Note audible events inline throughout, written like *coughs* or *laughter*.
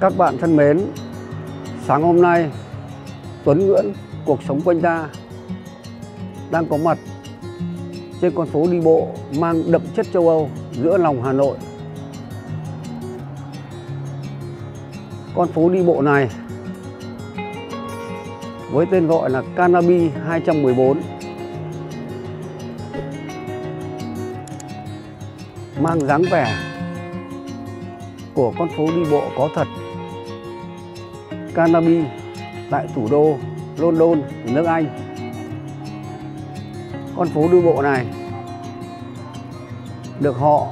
Các bạn thân mến, sáng hôm nay Tuấn Nguyễn cuộc sống quanh ta đang có mặt trên con phố đi bộ mang đậm chất châu Âu giữa lòng Hà Nội. Con phố đi bộ này với tên gọi là Canabi 214 mang dáng vẻ của con phố đi bộ có thật Canabi tại thủ đô London, nước Anh. Con phố đi bộ này được họ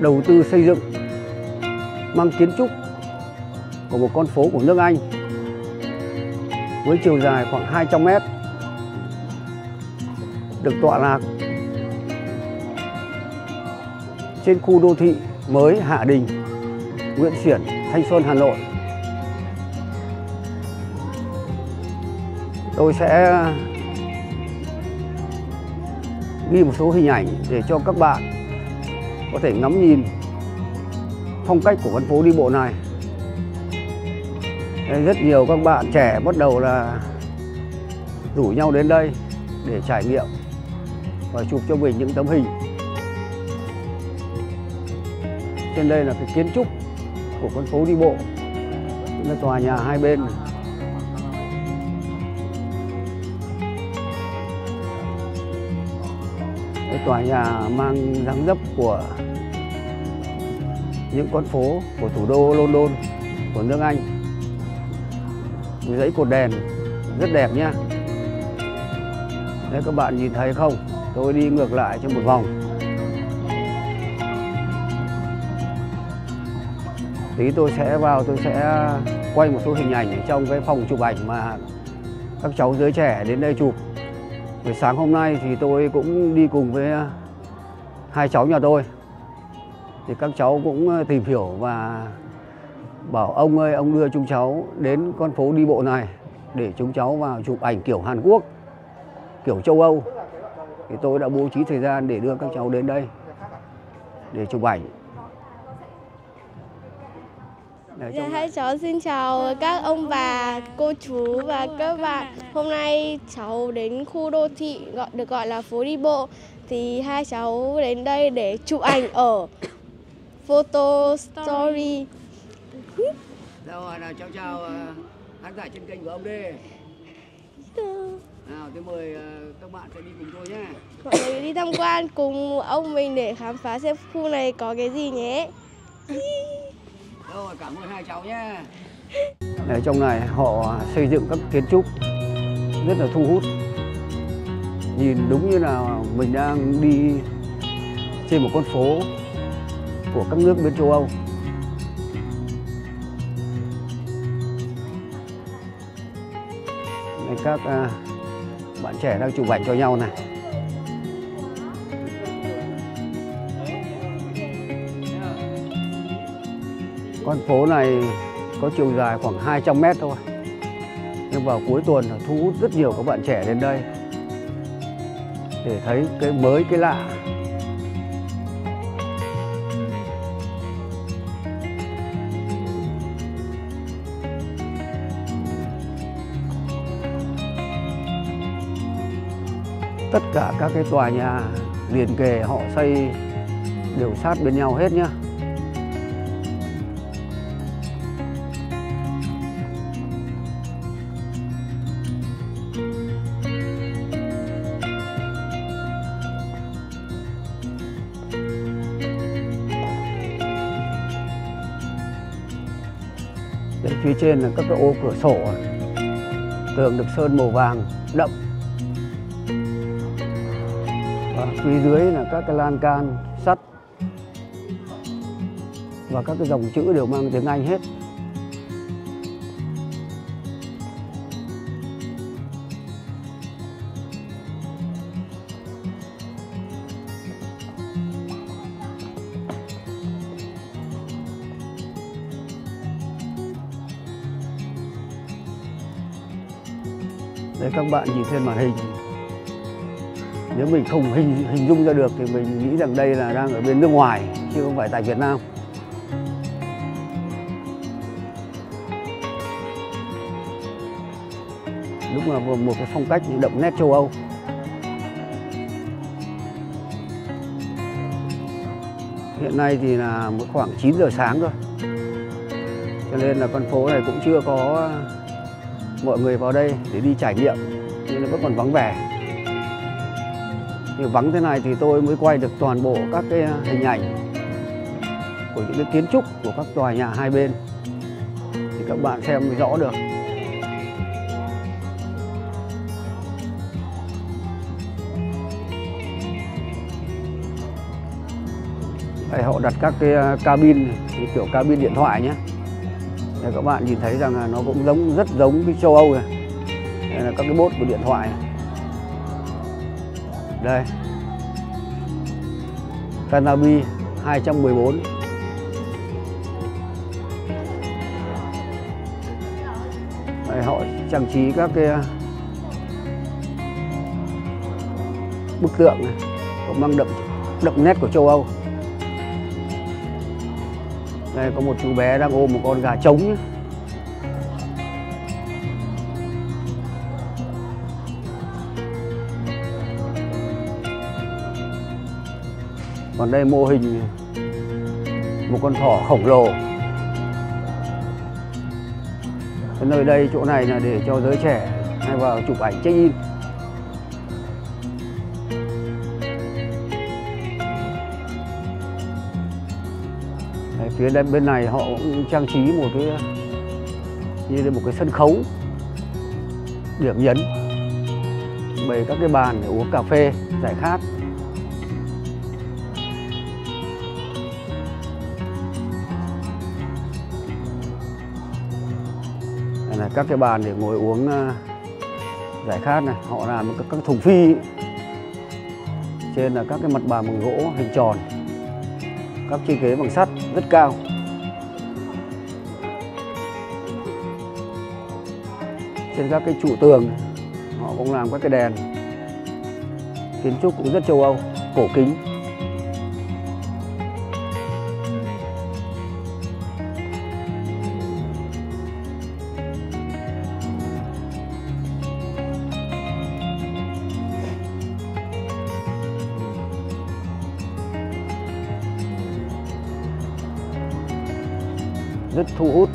đầu tư xây dựng mang kiến trúc của một con phố của nước Anh với chiều dài khoảng 200 mét được tọa lạc trên khu đô thị mới Hạ Đình, Nguyễn Xiển, Thanh Xuân, Hà Nội. Tôi sẽ ghi một số hình ảnh để cho các bạn có thể ngắm nhìn phong cách của con phố đi bộ này. Đây, rất nhiều các bạn trẻ bắt đầu là rủ nhau đến đây để trải nghiệm và chụp cho mình những tấm hình trên đây là cái kiến trúc của con phố đi bộ những cái tòa nhà hai bên này. Tòa nhà mang dáng dấp của những con phố của thủ đô London, của nước Anh. Dãy cột đèn rất đẹp nhá. Đấy, các bạn nhìn thấy không? Tôi đi ngược lại cho một vòng. Tí tôi sẽ vào, tôi sẽ quay một số hình ảnh trong cái phòng chụp ảnh mà các cháu giới trẻ đến đây chụp. Buổi sáng hôm nay thì tôi cũng đi cùng với à, hai cháu nhà tôi. Thì các cháu cũng à, tìm hiểu và bảo, ông ơi, ông đưa chúng cháu đến con phố đi bộ này để chúng cháu vào chụp ảnh kiểu Hàn Quốc, kiểu châu Âu. Thì tôi đã bố trí thời gian để đưa các cháu đến đây để chụp ảnh dạ, hai cháu xin chào các ông bà, cô chú và các bạn. Hôm nay cháu đến khu đô thị gọi được gọi là phố đi bộ thì hai cháu đến đây để chụp ảnh ở *coughs* photo story. Rồi nào cháu chào uh, khán giả trên kênh của ông đi. Nào tôi mời uh, các bạn sẽ đi cùng tôi nhé. Mọi người đi tham quan cùng ông mình để khám phá xem khu này có cái gì nhé. *coughs* *laughs* Rồi, cảm ơn hai cháu nhé. Ở trong này họ xây dựng các kiến trúc rất là thu hút. Nhìn đúng như là mình đang đi trên một con phố của các nước bên châu Âu. Đây các à, bạn trẻ đang chụp ảnh cho nhau này. Con phố này có chiều dài khoảng 200 mét thôi. Nhưng vào cuối tuần thu hút rất nhiều các bạn trẻ đến đây để thấy cái mới, cái lạ. Tất cả các cái tòa nhà liền kề họ xây đều sát bên nhau hết nhá. Phía trên là các cái ô cửa sổ. Tường được sơn màu vàng, đậm. Và phía dưới là các cái lan can sắt. Và các cái dòng chữ đều mang tiếng Anh hết. bạn nhìn trên màn hình. Nếu mình không hình hình dung ra được thì mình nghĩ rằng đây là đang ở bên nước ngoài, chứ không phải tại Việt Nam. Đúng là một cái phong cách đậm nét châu Âu. Hiện nay thì là khoảng 9 giờ sáng thôi. Cho nên là con phố này cũng chưa có mọi người vào đây để đi trải nghiệm nó là vẫn còn vắng vẻ. Nhưng vắng thế này thì tôi mới quay được toàn bộ các cái à, hình ảnh của những cái kiến trúc của các tòa nhà hai bên. Thì các bạn xem mới rõ được. Đây, họ đặt các cái à, cabin như kiểu cabin điện thoại nhé. Đây, các bạn nhìn thấy rằng là nó cũng giống rất giống cái châu Âu này đây là các cái bốt của điện thoại này. đây Kanabi 214 đây, họ trang trí các cái uh, bức tượng này có mang đậm đậm nét của châu Âu đây có một chú bé đang ôm một con gà trống nhé. Còn đây mô hình một con thỏ khổng lồ. Cái nơi đây chỗ này là để cho giới trẻ hay vào chụp ảnh check in. Đấy, phía đây bên này họ cũng trang trí một cái như là một cái sân khấu điểm nhấn bày các cái bàn để uống cà phê giải khát các cái bàn để ngồi uống ờ, giải khát này. Họ làm các, các thùng phi. Trên là các cái mặt bàn bằng gỗ hình tròn. Các chiếc ghế bằng sắt rất cao. Trên các cái trụ tường họ cũng làm các cái đèn. Kiến trúc cũng rất châu Âu cổ kính. Thu hút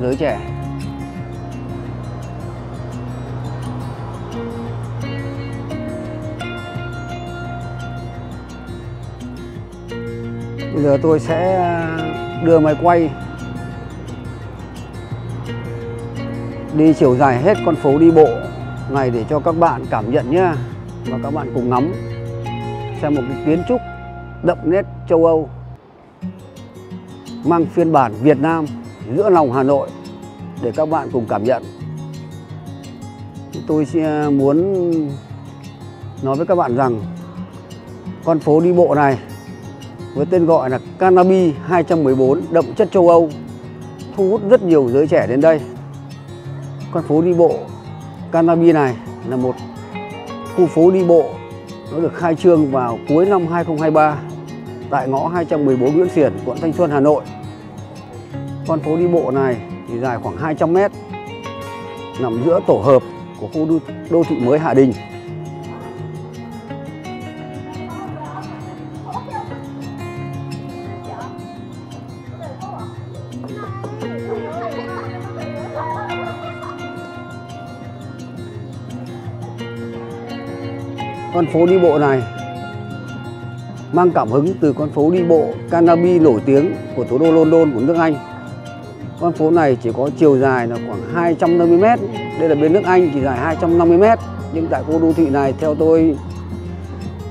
giới trẻ. Bây giờ tôi sẽ à, đưa máy quay đi chiều dài hết con phố đi bộ này để cho các bạn cảm nhận nhé và các bạn cùng ngắm xem một cái kiến trúc đậm nét châu Âu mang phiên bản Việt Nam giữa lòng Hà Nội để các bạn cùng cảm nhận. Tôi sẽ muốn nói với các bạn rằng con phố đi bộ này với tên gọi là Canabi 214 đậm chất châu Âu thu hút rất nhiều giới trẻ đến đây. Con phố đi bộ Canabi này là một khu phố đi bộ nó được khai trương vào cuối năm 2023 tại ngõ 214 Nguyễn Xiển, quận Thanh Xuân, Hà Nội. Con phố đi bộ này thì dài khoảng 200 mét, nằm giữa tổ hợp của khu đô, đô thị mới Hạ Đình. Con phố đi bộ này mang cảm hứng từ con phố đi bộ Canabi nổi tiếng của thủ đô London của nước Anh. Con phố này chỉ có chiều dài là khoảng 250 m. Đây là bên nước Anh chỉ dài 250 m, nhưng tại khu đô thị này theo tôi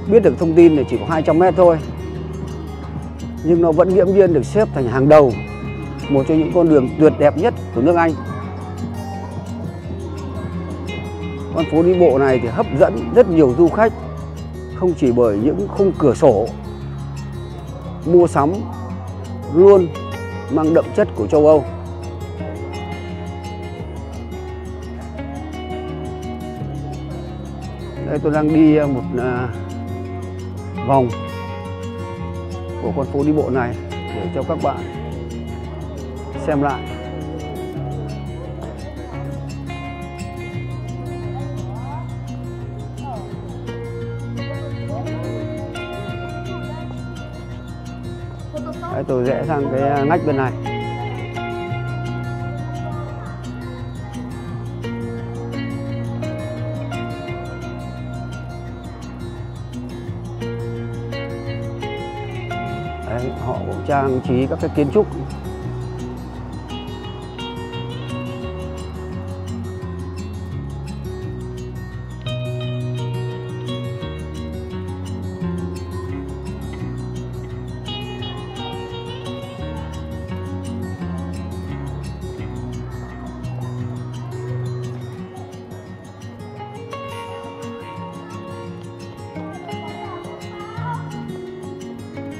biết được thông tin là chỉ có 200 m thôi. Nhưng nó vẫn nghiễm nhiên được xếp thành hàng đầu, một trong những con đường tuyệt đẹp nhất của nước Anh. Con phố đi bộ này thì hấp dẫn rất nhiều du khách không chỉ bởi những khung cửa sổ mua sắm luôn mang đậm chất của châu Âu. Đây, tôi đang đi ờ, một ờ, vòng của con phố đi bộ này để cho các bạn xem lại. Đấy, tôi rẽ sang cái à, ngách bên này. Đấy, họ cũng trang trí các cái kiến trúc.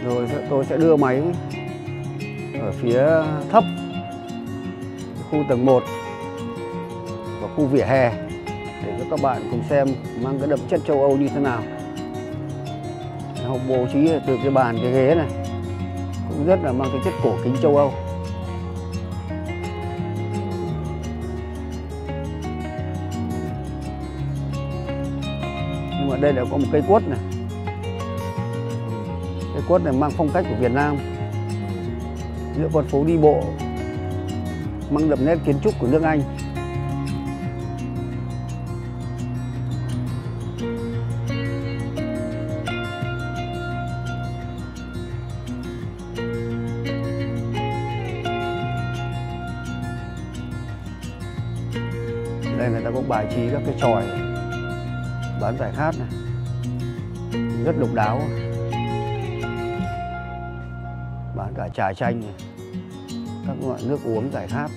Rồi tôi sẽ đưa máy ở phía thấp, khu tầng 1 và khu vỉa hè để cho các bạn cùng xem mang cái đậm chất châu Âu như thế nào. Họ bố trí từ cái bàn, cái ghế này, cũng rất là mang cái chất cổ kính châu Âu. Nhưng mà đây là có một cây quất này cái quất này mang phong cách của Việt Nam. Giữa con phố đi bộ, mang đậm nét kiến trúc của nước Anh. Đây người ta cũng bài trí các cái tròi, bán giải khát này. Rất độc đáo. Trà chanh các loại nước uống giải khát.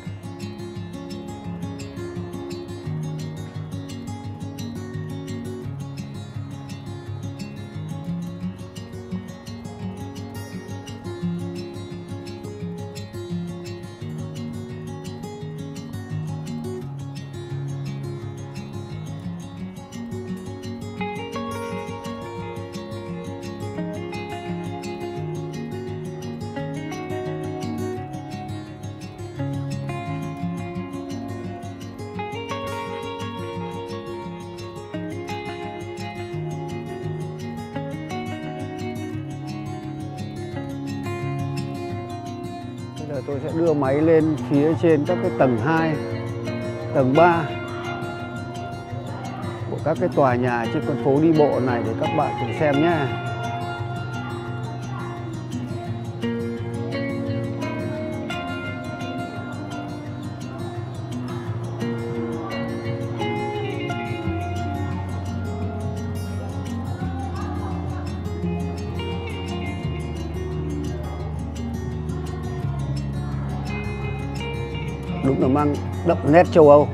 Tôi sẽ đưa máy lên phía trên các cái tầng 2, tầng 3 của các cái tòa nhà trên con phố đi bộ này để các bạn cùng xem nhé. Mang đậm nét châu Âu.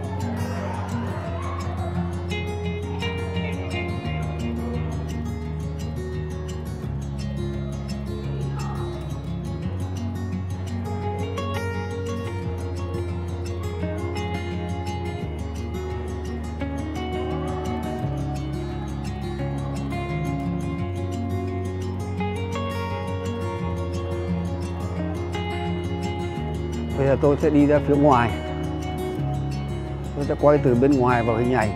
Bây giờ tôi sẽ đi ra phía ngoài Tôi sẽ quay từ bên ngoài vào hình ảnh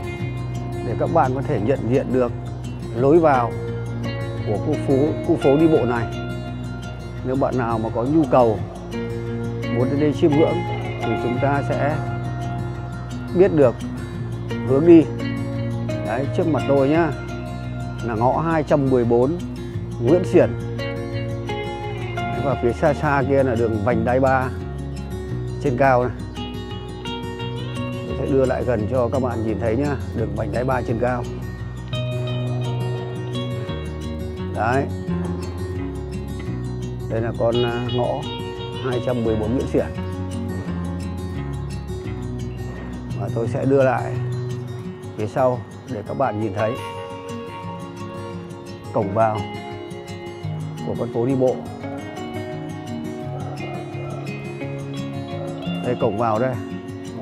Để các bạn có thể nhận diện được lối vào của khu phố, khu phố đi bộ này. Nếu bạn nào mà có nhu cầu muốn đến đây chiêm ngưỡng Thì chúng ta sẽ biết được hướng đi. Đấy, trước mặt tôi nhá Là ngõ 214 Nguyễn Xiển. Và phía xa xa kia là đường vành đai ba trên cao này sẽ đưa lại gần cho các bạn nhìn thấy nhá. Đường vành đáy ba trên cao. Đấy. Đây là con à, ngõ 214 Nguyễn Xiển. Và tôi sẽ đưa lại phía sau để các bạn nhìn thấy cổng vào của con phố đi bộ. Đây, cổng vào đây.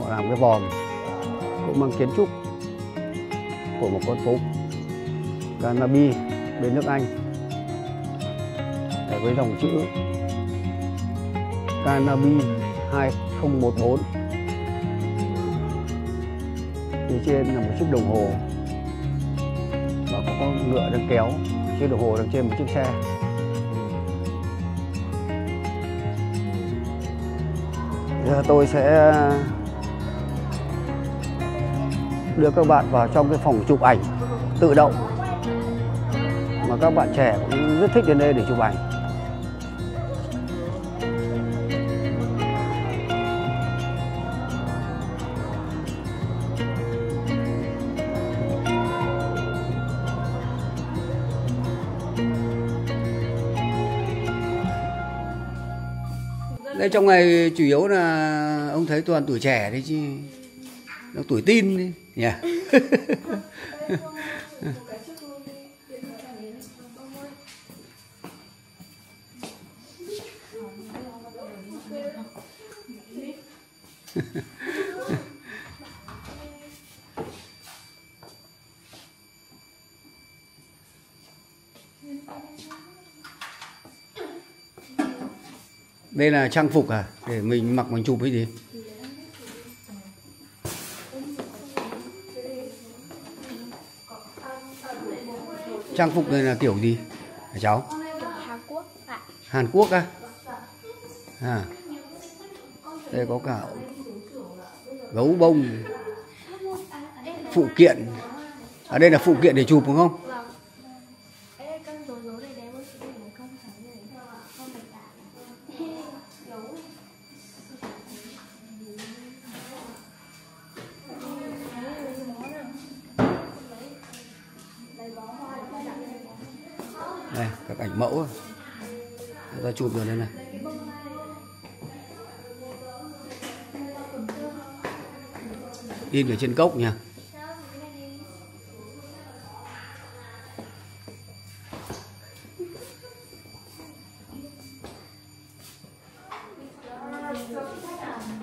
Họ làm cái vòm mang kiến trúc của một con phố Canabi bên nước Anh. Để với dòng chữ Canabi 2014 phía trên là một chiếc đồng hồ và có con ngựa đang kéo. Chiếc đồng hồ đang trên một chiếc xe. Giờ tôi sẽ đưa các bạn vào trong cái phòng chụp ảnh tự động. Mà các bạn trẻ cũng rất thích đến đây để chụp ảnh. Đây trong ngày chủ yếu là ông thấy toàn tuổi trẻ đấy chứ nó tuổi tin đấy nhỉ đây là trang phục à? Để mình mặc mình chụp cái gì trang phục này là kiểu gì? Hả cháu? Hàn Quốc ạ. Hàn Quốc á? À. Đây có cả gấu bông phụ kiện. ở đây là phụ kiện để chụp đúng không ảnh mẫu. À. Chúng ta chụp rồi đây này in ở trên cốc nha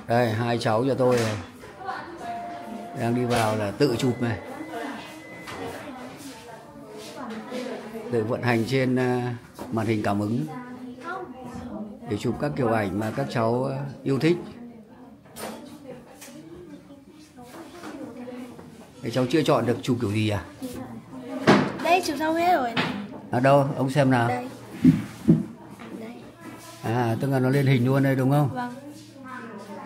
đây, hai cháu cho tôi này. đang đi vào là tự chụp này tự vận hành trên à, màn hình cảm ứng để chụp các kiểu ảnh mà các cháu à, yêu thích Thế cháu chưa chọn được chụp kiểu gì à? Đây chụp xong hết rồi này. Ở đâu? Ông xem nào. Đây. Đây. À, tức là nó lên hình luôn đây đúng không? Vâng.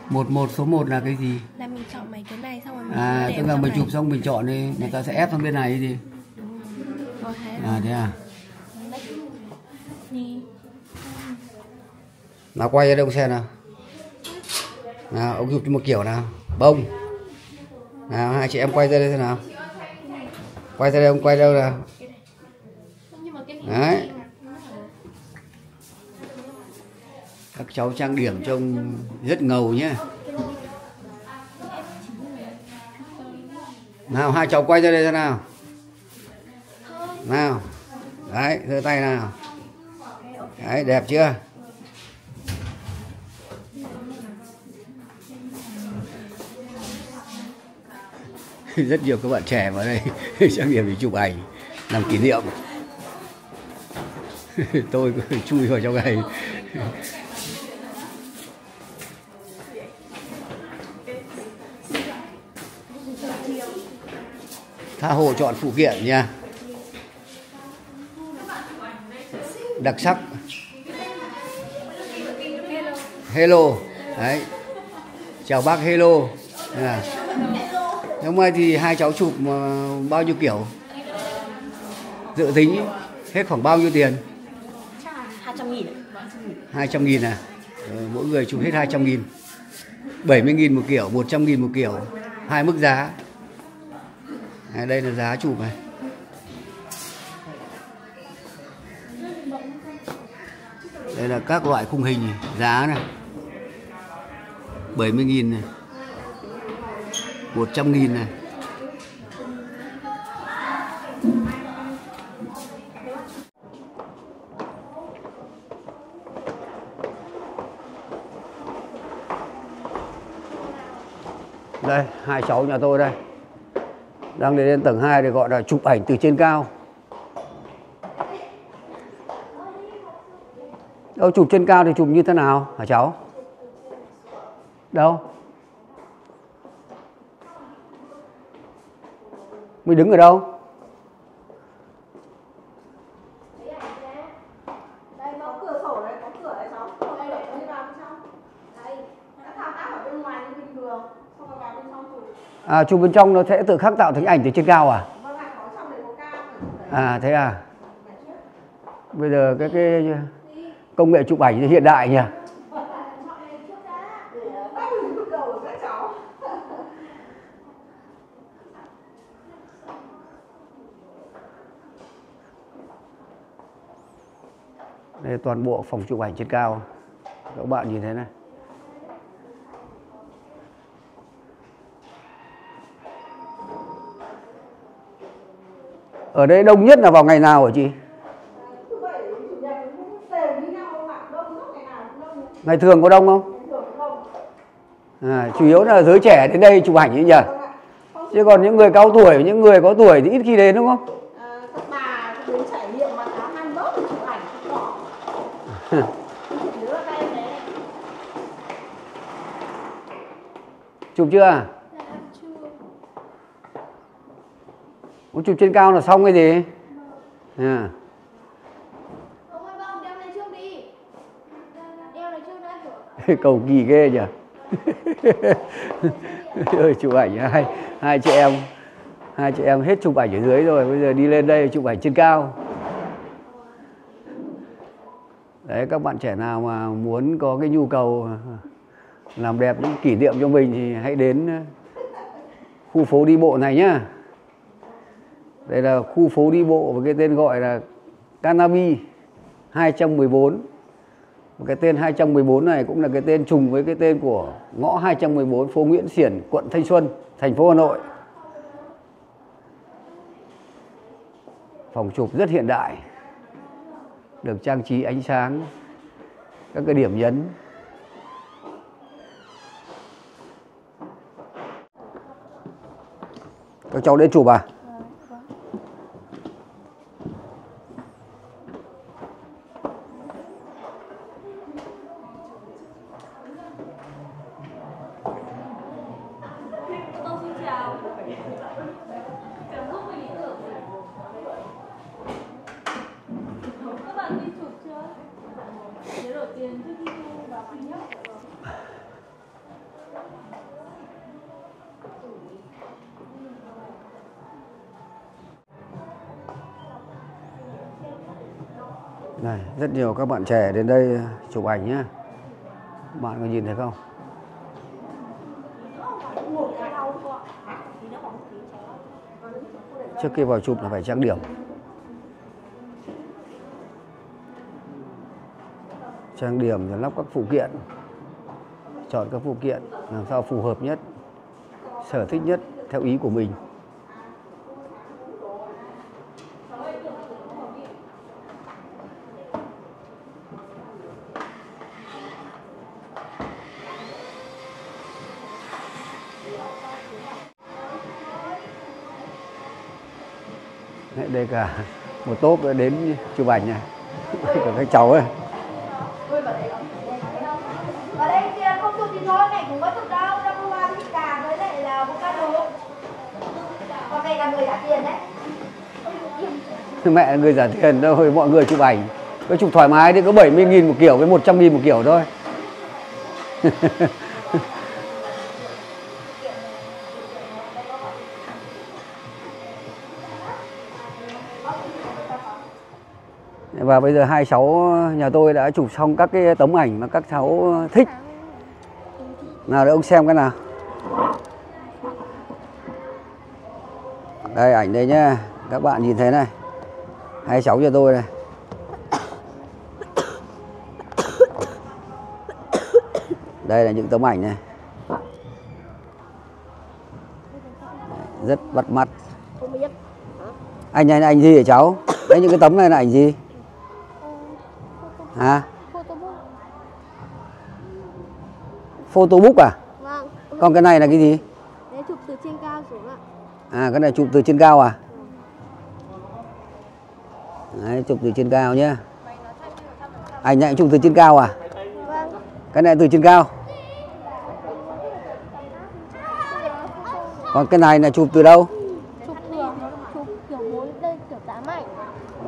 Một một số một là cái gì? Là mình chọn mấy cái này xong rồi mình À, tức là mình này. chụp xong mình chọn đi, người ta sẽ ép sang bên này gì? À thế à? Nào quay ra đây ông xem nào. Nào, ông chụp cho một kiểu nào. Bông. Nào, hai chị em quay ra đây thế nào. Quay ra đây ông quay đâu nào. Đấy. Các cháu trang điểm trông rất ngầu nhé. Nào hai cháu quay ra đây thế nào. Nào. Đấy, đưa tay nào. Đấy, đẹp chưa? *laughs* rất nhiều các bạn trẻ vào đây *laughs* trang điểm để chụp ảnh làm kỷ niệm *laughs* tôi chui vào trong này tha hồ chọn phụ kiện nha đặc sắc hello đấy chào bác hello à. Hôm nay thì hai cháu chụp mà bao nhiêu kiểu? Dự tính hết khoảng bao nhiêu tiền? chắc là 200 nghìn. 200 nghìn à? Ờ, mỗi người chụp hết 200 nghìn 70 nghìn một kiểu, 100 nghìn một kiểu Hai mức giá à, Đây là giá chụp này Đây là các loại khung hình này, giá này. 70.000 này 100.000 này. Đây, hai cháu nhà tôi đây. Đang đi lên tầng 2 để gọi là chụp ảnh từ trên cao. Đâu chụp trên cao thì chụp như thế nào hả cháu? Đâu? Mình đứng ở đâu? À chụp bên trong nó sẽ tự khắc tạo thành ảnh từ trên cao à? À thế à? Bây giờ cái cái công nghệ chụp ảnh hiện đại nhỉ? Đây toàn bộ phòng chụp ảnh trên cao. Các bạn nhìn thấy này. Ở đây đông nhất là vào ngày nào hả chị? Ngày thường có đông không? À, chủ yếu là giới trẻ đến đây chụp ảnh ấy nhỉ? Chứ còn những người cao tuổi, những người có tuổi thì ít khi đến đúng không? các bà đến trải nghiệm mà tháng 21 thì *laughs* chụp chưa? à? Muốn chụp trên cao là xong cái gì? À. *laughs* cầu kỳ ghê nhỉ ơi *laughs* chụp ảnh hai hai chị em, hai chị em hết chụp ảnh ở dưới rồi, bây giờ đi lên đây chụp ảnh trên cao. Đấy, các bạn trẻ nào mà muốn có cái nhu cầu làm đẹp những kỷ niệm cho mình thì hãy đến ờ, khu phố đi bộ này nhá. Đây là khu phố đi bộ với cái tên gọi là Canabi 214 cái tên 214 này cũng là cái tên trùng với cái tên của ngõ 214 phố Nguyễn Xiển, quận Thanh Xuân, thành phố Hà Nội. Phòng chụp rất hiện đại, được trang trí ánh sáng, các cái điểm nhấn. Các cháu đến chụp à? Tôi xin chào. Cảm giúp mình ý tưởng. Các bạn đi chụp chưa? Thế đầu tiên trước khi thu vào. Này, rất nhiều các bạn trẻ đến đây chụp ảnh nhá. Bạn có nhìn thấy không? Trước khi vào chụp là phải trang điểm. Trang điểm rồi lắp các phụ kiện. Chọn các phụ kiện làm sao phù hợp nhất, sở thích nhất theo ý của mình. Đây cả một tốp đến chụp ảnh này *laughs* của các cháu ấy ở đây kia không chụp thì thôi mẹ cũng có chụp đâu đâu qua thịt cà với lại là avocado còn mẹ là người trả tiền đấy. Mẹ là người trả tiền thôi mọi người chụp ảnh. Có chụp thoải mái thì có 70 nghìn một kiểu với 100 nghìn một kiểu thôi. *laughs* Và bây giờ hai cháu, nhà tôi đã chụp xong các cái tấm ảnh mà các cháu thích. Nào để ông xem cái nào. Đây ảnh đây nhá. Các bạn nhìn thấy này. Hai cháu cho tôi này. Đây là những tấm ảnh này. Rất bắt mắt. Anh này là ảnh gì hả cháu? Đấy những cái tấm này là ảnh gì? Hả? Photobook à? Vâng, còn cái này là cái gì để chụp từ trên cao xuống ạ. À cái này chụp từ trên cao à? Đấy chụp từ trên cao nhá. Ảnh này chụp từ trên cao à? Cái này từ trên cao. Còn cái này là chụp từ đâu? Chụp thường, chụp kiểu muốn đây kiểu tám ảnh.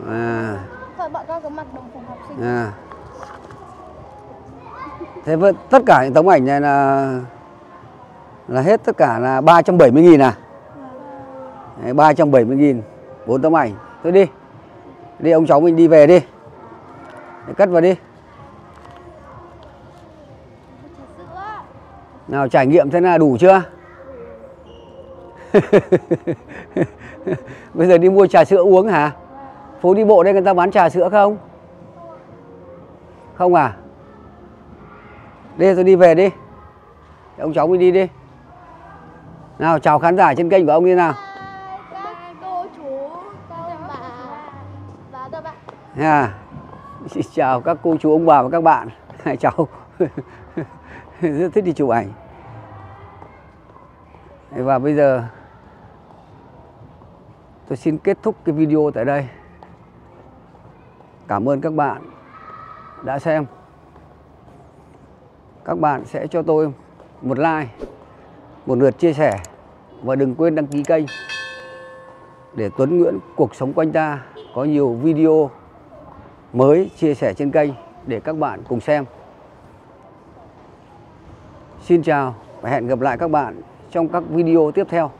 à. Thôi bọn con có mặc đồng phục học sinh. à. Thế với tất cả những tấm ảnh này là là hết tất cả là 370 nghìn à? Đấy, 370 nghìn, bốn tấm ảnh. Thôi đi. Đi, ông cháu mình đi về đi. Để cất vào đi. Nào, trải nghiệm thế nào, đủ chưa? *laughs* Bây giờ đi mua trà sữa uống hả? Phố đi bộ đây người ta bán trà sữa không? Không à? Đi, tôi đi về đi. Ông cháu mình đi đi. Nào, chào khán giả trên kênh của ông như nào. Nha. *laughs* Chào các cô chú, ông bà và các bạn. Cháu. Rất *laughs* thích đi chụp ảnh. Và bây giờ tôi xin kết thúc cái video tại đây. Cảm ơn các bạn đã xem. Các bạn sẽ cho tôi một like, một lượt chia sẻ và đừng quên đăng ký kênh để Tuấn Nguyễn cuộc sống quanh ta có nhiều video mới chia sẻ trên kênh để các bạn cùng xem. Xin chào và hẹn gặp lại các bạn trong các video tiếp theo.